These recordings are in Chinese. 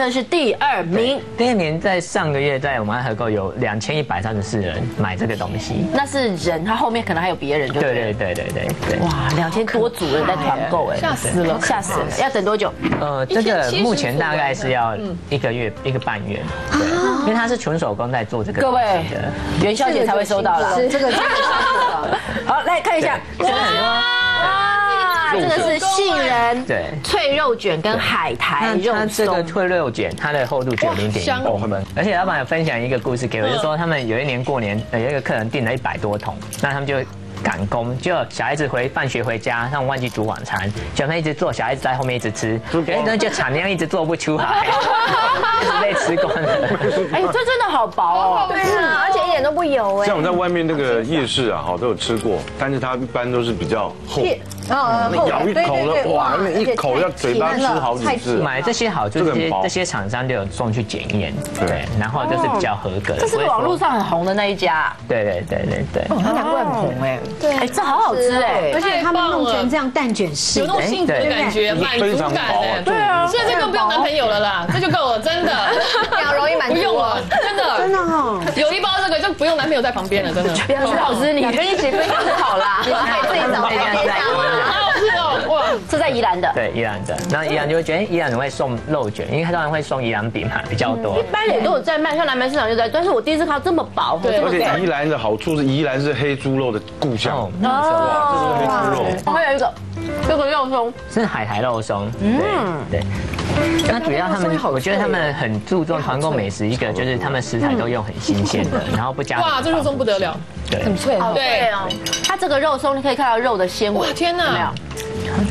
正是第二名，第二名在上个月在我们爱河购有两千一百三十四人买这个东西。那是人，他后面可能还有别人，就对对对对对对。哇，两千多组人在团购，哎，吓死了，吓死了！要等多久？呃，这个目前大概是要一个月一个半月，对，因为他是纯手工在做这个。各位，元宵节才会收到了，这个。好，来看一下。这个是杏仁对脆肉卷跟海苔肉它这个脆肉卷，它的厚度只有零点一公分。而且老板有分享一个故事给我，就是说他们有一年过年，有一个客人订了一百多桶，那他们就。赶工，就小孩子回放学回家，他们忘记煮晚餐，小朋友一直做，小孩子在后面一直吃，哎，那就产量一直做不出来，一直被吃光了。哎，这真的好薄哦，对啊，而且一点都不油哎。像我们在外面那个夜市啊，哈都有吃过，但是它一般都是比较厚。啊，咬一口了，哇，那一口要嘴巴吃好几次。买这些好，就这些这些厂商都有送去检验，对，然后就是比较合格。这是网络上很红的那一家。对对对对对。哦，它难怪很红哎。对，哎，这好好吃哎，而且他们弄成这样蛋卷式，有那种幸福的感觉，满足感哎。对啊，现在这个不用男朋友了啦，这就够了，真的。这样容易满足。不用了，真的。真的哈，有一包这个就不用男朋友在旁边了，真的。杨老师，你跟一起分享就好啦，你可以自己找别家。哇，是在宜兰的，对宜兰的，那宜兰就会觉得宜兰人会送肉卷，因为他当然会送宜兰饼嘛，比较多。一般也都有在卖，像南门市场就在，但是我第一次看到这么薄，对，而且宜兰的好处是宜兰是黑猪肉的故乡，哦，这是黑猪肉。还有一个，这个肉松。是海苔肉松，嗯，对。那主要他们，我觉得他们很注重团购美食，一个就是他们食材都用很新鲜的，然后不加。哇，这肉松不得了，对，很脆，对啊。它这个肉松你可以看到肉的纤维，哇，天哪，没有。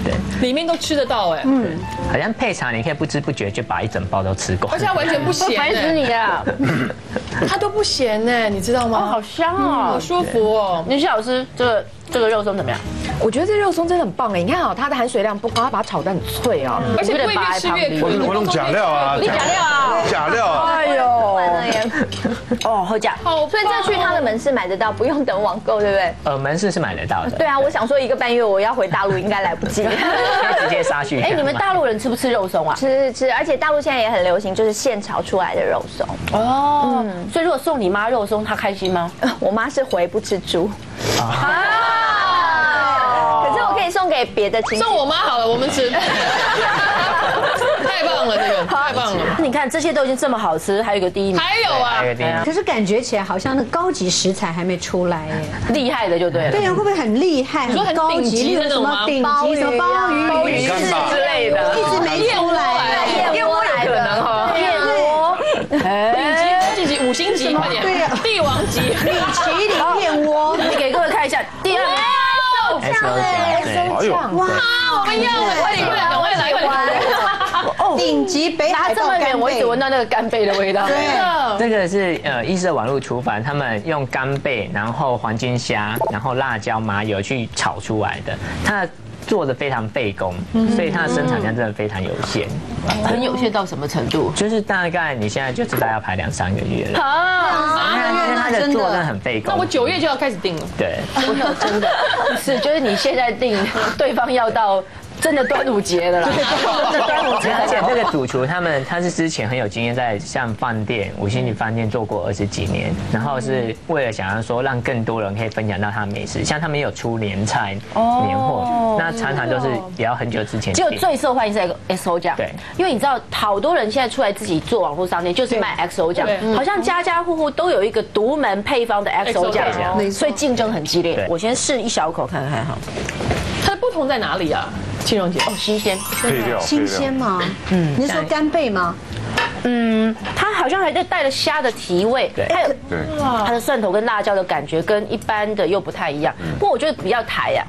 对，里面都吃得到哎，嗯，好像配茶，你可以不知不觉就把一整包都吃光，而且它完全不咸，烦死你了，它都不咸呢，你知道吗？好香哦，好舒服哦。林夕老师，这个这个肉松怎么样？我觉得这肉松真的很棒哎，你看哦，它的含水量不高，它把它炒得很脆哦，而且越吃越我我用假料啊，你假料啊，假料啊，哎呦，哦，好假，好，所以这去他的门市买得到，不用等网购，对不对？呃，门市是买得到的。对啊，我想说一个半月我要回大陆应该来不及，直接杀去。哎，你们大陆人吃不吃肉松啊？吃吃吃，而且大陆现在也很流行，就是现炒出来的肉松。哦，所以如果送你妈肉松，她开心吗？我妈是回不吃猪。送给别的亲戚，送我妈好了，我们吃。太棒了，这个太棒了。你看这些都已经这么好吃，还有一个第一名，还有啊，可是感觉起来好像那高级食材还没出来。耶，厉害的就对了。对呀，会不会很厉害？很高级那种吗？顶级什么鲍鱼、鲍鱼之类的，一直没出来。燕窝有可能哈，燕窝，顶级五星级，快点，对呀，帝王级，米其林燕窝，你给各位看一下，第二。酱哎，好有，哇，我们要了，我也来，我也来，快点！顶级北海这么远，我一直闻到那个干贝的味道。对，这个是呃，意式网络厨房，他们用干贝，然后黄金虾，然后辣椒、麻油去炒出来的。它做的非常费工，所以它的生产量真的非常有限。很有限到什么程度？就是大概你现在就知道要排两三个月了。啊，因为它的做真的很费工。那我九月就要开始订了。对，真的 是，就是你现在订，对方要到。真的端午节的啦，端午节，而且这个主厨他们他是之前很有经验，在像饭店五星级饭店做过二十几年，然后是为了想要说让更多人可以分享到他的美食，像他们有出年菜年货，那常常都是也要很久之前。只有最受欢迎是 X O 酱，对，因为你知道好多人现在出来自己做网络商店，就是卖 X O 酱，好像家家户户都有一个独门配方的 X O 酱，所以竞争很激烈。我先试一小口看看哈，它的不同在哪里啊？青蓉姐，哦，新鲜，新鲜吗？嗯，你是说干贝吗？嗯，它好像还在带了虾的提味，还有它的蒜头跟辣椒的感觉跟一般的又不太一样。不过我觉得比较台呀。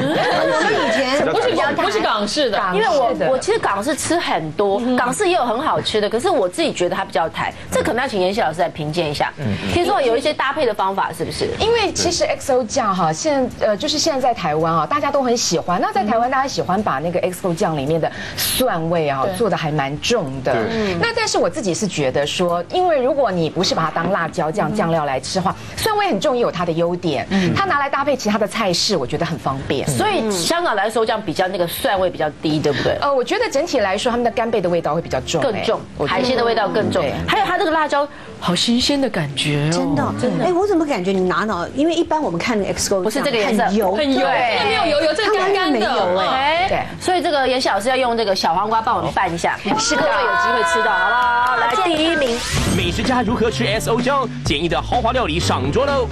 我们以前不是不是港式的，因为我我其实港式吃很多，港式也有很好吃的，可是我自己觉得它比较台。这可能要请妍希老师来评鉴一下。听说有一些搭配的方法，是不是？因为其实 XO 酱哈，现呃就是现在在台湾啊，大家都很喜欢。那在台湾大家喜欢把那个 XO 酱里面的蒜味啊做的还蛮重的。那在但是我自己是觉得说，因为如果你不是把它当辣椒酱酱料来吃的话，蒜味很重也有它的优点，嗯。它拿来搭配其他的菜式，我觉得很方便。所以香港来说这样比较那个蒜味比较低，对不对？呃，我觉得整体来说，他们的干贝的味道会比较重，更重，海鲜的味道更重。还有它这个辣椒，好新鲜的感觉，真的，真的。哎，我怎么感觉你拿到？因为一般我们看 X O 不是这个颜色，很油，很油，没有油油，这个干干的，哎，对。所以这个严老师要用这个小黄瓜帮我们拌一下，是各位有机会吃到，好？来，第一名，美食家如何吃 XO 酱？简易的豪华料理上桌喽。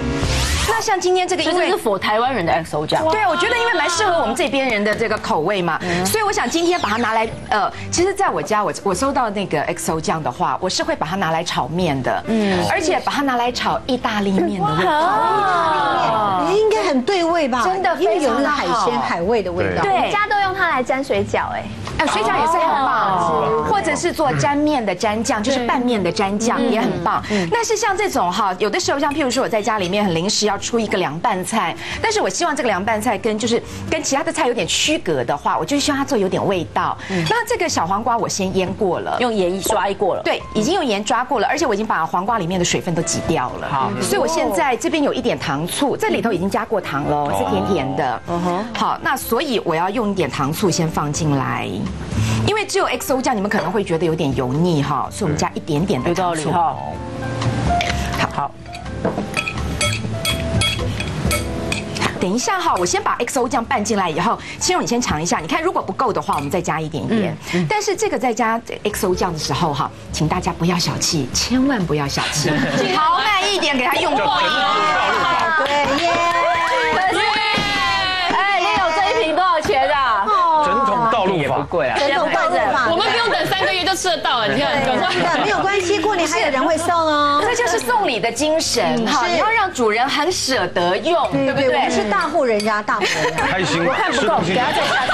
那像今天这个，因为是否台湾人的 XO 酱，对，我觉得因为蛮适合我们这边人的这个口味嘛，所以我想今天把它拿来，呃，其实在我家我我收到那个 XO 酱的话，我是会把它拿来炒面的，嗯，而且把它拿来炒意大利面的味道，应该很对味吧？真的，因为有那个海鲜海味的味道，对，家都用它来沾水饺，哎。哎，水饺也是很棒，或者是做沾面的沾酱，就是拌面的沾酱也很棒。但是像这种哈，有的时候像譬如说我在家里面很临时要出一个凉拌菜，但是我希望这个凉拌菜跟就是跟其他的菜有点区隔的话，我就希望它做有点味道。那这个小黄瓜我先腌过了，用盐抓过了，对，已经用盐抓过了，而且我已经把黄瓜里面的水分都挤掉了。好，所以我现在这边有一点糖醋，这里头已经加过糖了，是甜甜的。嗯哼，好，那所以我要用一点糖醋先放进来。因为只有 XO 酱，你们可能会觉得有点油腻哈，所以我们加一点点的糖醋。好，好。等一下哈，我先把 XO 酱拌进来以后，青荣你先尝一下，你看如果不够的话，我们再加一点点。但是这个在加 XO 酱的时候哈，请大家不要小气，千万不要小气，豪迈一点，给它用过一点。对耶。吃得到了，你看，没有关系，过年还有人会送哦，这就是送礼的精神，好，你要让主人很舍得用，对不对？我们是大户人家，大户人家，开心，我看不够，给他再下去，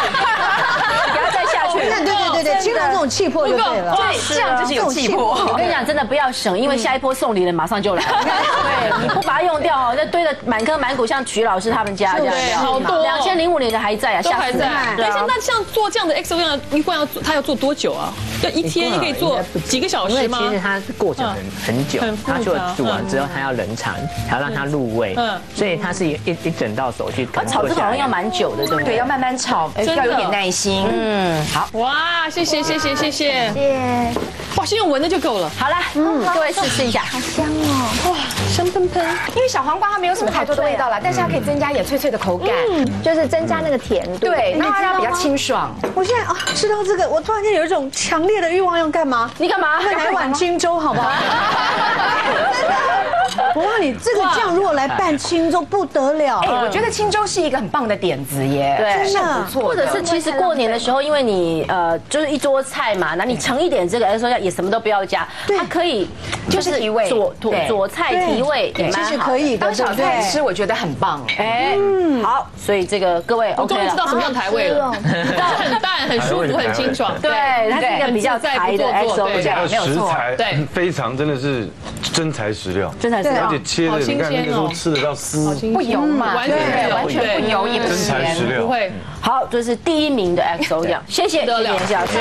给他再下去，对对对对，听到这种气魄就对了，对，这样就是有气魄。我跟你讲，真的不要省，因为下一波送礼的马上就来，对，你不把它用掉哦，那堆的满坑满谷，像曲老师他们家这样，好多，两千零五年的还在啊，都还在。对啊，那像做这样的 X O 样一罐要做，他要做多久啊？要一天可以做几个小时吗？其实它过程很很久，它就煮完之后它要冷藏，还要让它入味，嗯，所以它是一一整道手续。炒这好像要蛮久的，对不对？对，要慢慢炒，要有点耐心。嗯，好，哇，谢谢谢谢谢谢，谢谢。哇，先用闻的就够了。好了，嗯，各位试试一下，好香哦，哇，香喷喷。因为小黄瓜它没有什么太多的味道了，但是它可以增加一点脆脆的口感，嗯，就是增加那个甜度，对，然后它比较清爽。我现在啊，吃到这个，我突然间有一种强烈的欲望，要干嘛？你干嘛？来碗清粥，好不好？真的。我问你，这个酱如果来拌青粥不得了。哎，我觉得青粥是一个很棒的点子耶，真的不错。或者是其实过年的时候，因为你呃就是一桌菜嘛，那你盛一点这个，说也什么都不要加，它可以就是提味，佐佐菜提味，其实可以当小菜吃，我觉得很棒。哎，好，所以这个各位，我终于知道什么叫台味了，很淡、很舒服、很清爽。对，它是一个比较台的 XO 酱，没有错。对，非常真的是真材实料，真材实料。而且切的，你看那个时候吃得到丝，不油嘛，完全完全不油，也不咸，不会。好，这是第一名的 XO 酱，谢谢，谢谢小师。